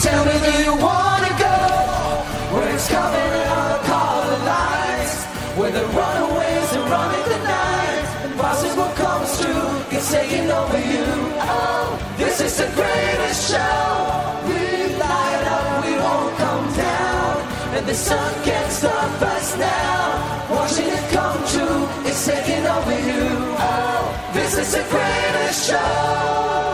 Tell me do you wanna go? Where it's coming and I'll call the lights. Where the runaways are running the night And possible comes true It's taking over you. Oh, this is the greatest show. We light up, we won't come down. And the sun can't stop us now. Watching it come true It's taking over you. Oh, this is the greatest show.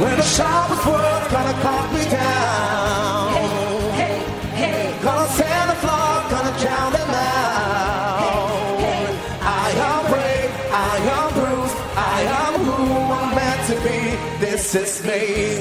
When the sharpest word's gonna cut me down, Hey, hey, gonna sand the floor, gonna drown them out. I am brave, I am bruised, I am who I'm meant to be. This is me.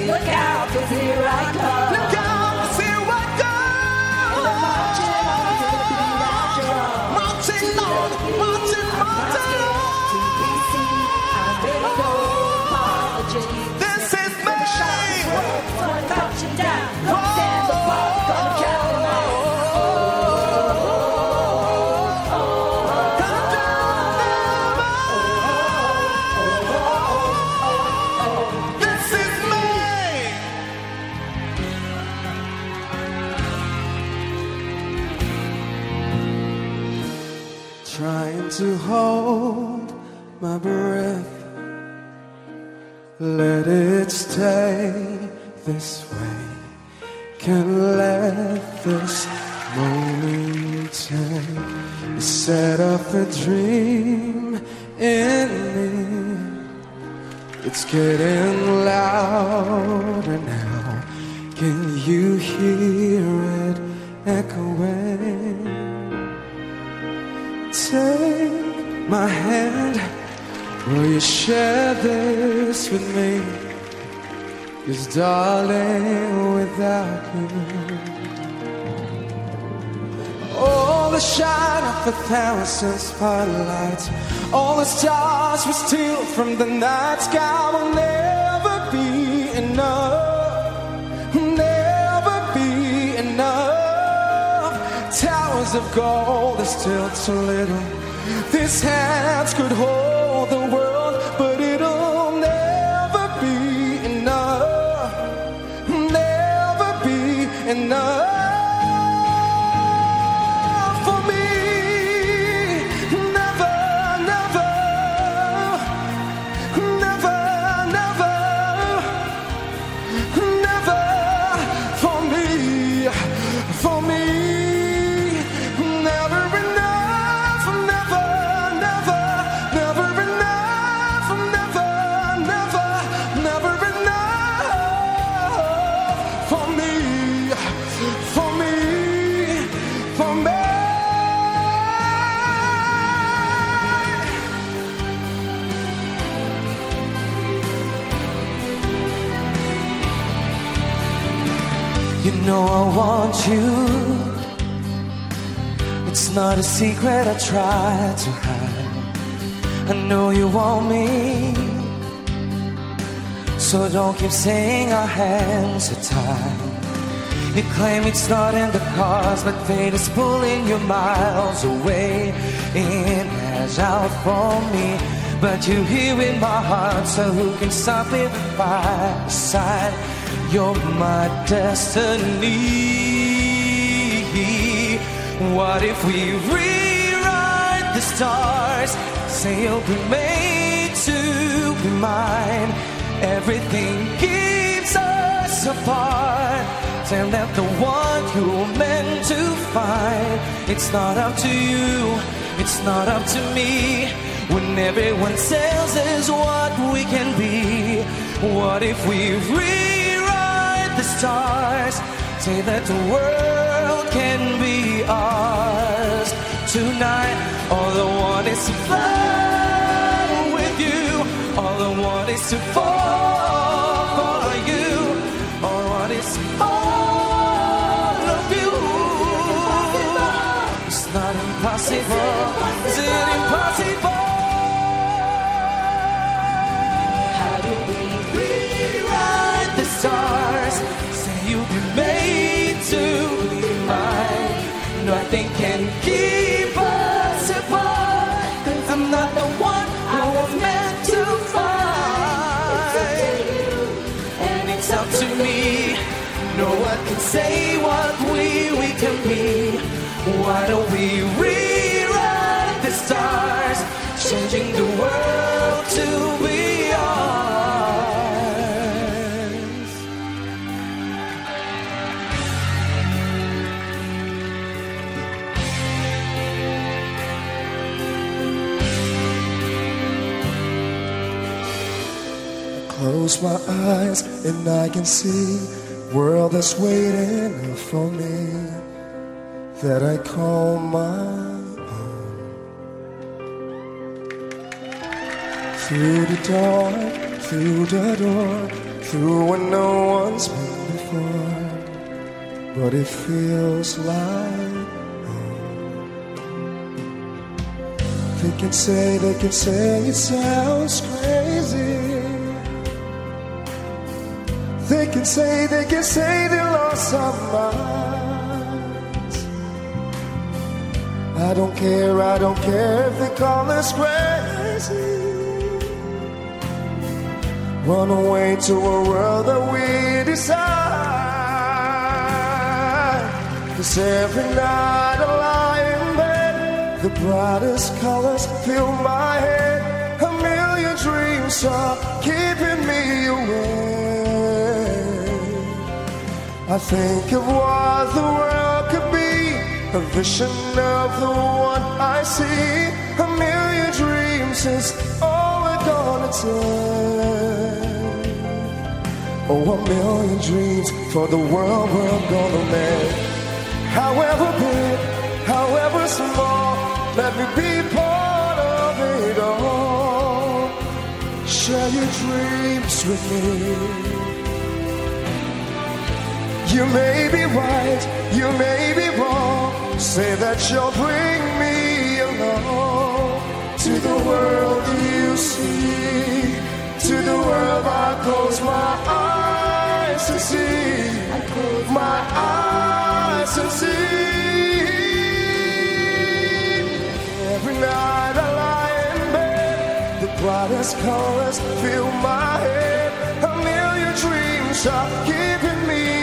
To hold my breath. Let it stay this way. Can't let this moment take. Set up a dream in me. It's getting louder now. Can you hear it echoing? Take my hand. Will you share this with me? Cause darling, without you. All the shine of a thousand spotlights All the stars we steal from the night sky Will never be enough. Never be enough. Towers of gold are still too little These hands could hold the world But it'll never be enough. Never be enough know I want you. It's not a secret I try to hide. I know you want me. So don't keep saying our hands are tied. You claim it's not in the cards, but fate is pulling you miles away. In as out for me. But you're here in my heart, so who can stop it by I decide you're my destiny? What if we rewrite the stars? Say you'll be made to be mine. Everything keeps us apart. Tell that the one you're meant to find. It's not up to you, it's not up to me. When everyone says is what we can be. What if we rewrite the stars. Say that the world can be ours tonight. All I want is to fly with you. All I want is to fall for you. All I want is all of you. It's not impossible. Is it impossible? How do we rewrite the song? Nothing can keep us apart. I'm not the one I was meant to find. And it's up to me. No one can say what we, we can be. Why don't we Close my eyes and I can see world that's waiting for me that I call my own. Through the dark, through the door, through when no one's been before, but it feels like home. They can say, they can say it sounds crazy. Can say, they can say they lost some minds. I don't care, I don't care if they call us crazy. Run away to a world that we decide. Cause every night I lie in bed, the brightest colors fill my head. A million dreams are keeping me awake. I think of what the world could be, a vision of the one I see. A million dreams is all we're gonna take. Oh, a million dreams for the world we're gonna make. However big, however small, let me be part of it all. Share your dreams with me. You may be right, you may be wrong. Say that you'll bring me along to the world you see. To the world I close my eyes to see. My eyes to see. Every night I lie in bed, the brightest colors fill my head. A million dreams are keeping me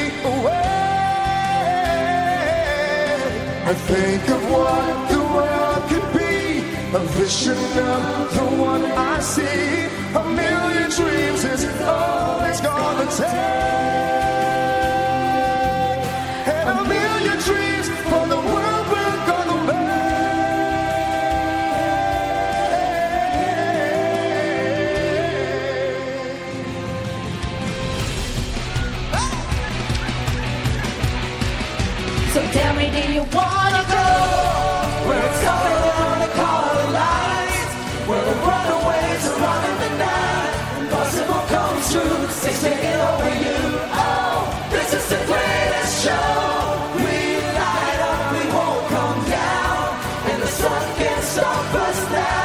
I think of what the world could be, a vision of the one I see. A million dreams is all it's gonna take. So tell me, do you wanna go where it's coming down the color lights, where the runaways are running the night, impossible comes true, it's taking over you. Oh, this is the greatest show. We light up, we won't come down, and the sun can't stop us now.